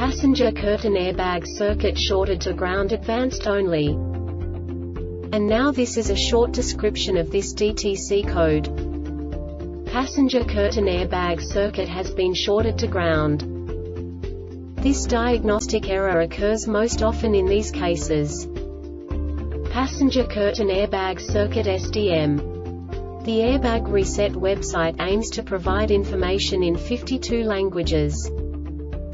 Passenger curtain airbag circuit shorted to ground advanced only. And now this is a short description of this DTC code. Passenger curtain airbag circuit has been shorted to ground. This diagnostic error occurs most often in these cases. Passenger curtain airbag circuit SDM. The Airbag Reset website aims to provide information in 52 languages.